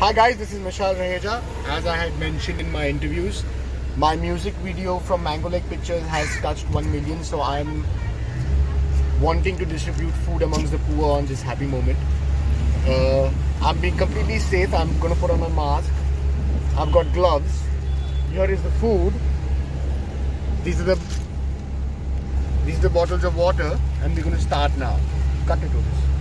Hi guys, this is Mishal Raheja. As I had mentioned in my interviews, my music video from Mango Lake Pictures has touched 1 million, so I'm wanting to distribute food amongst the poor on this happy moment. Uh, I'm being completely safe. I'm gonna put on my mask. I've got gloves. Here is the food. These are the these are the bottles of water, and we're gonna start now. Cut it to this.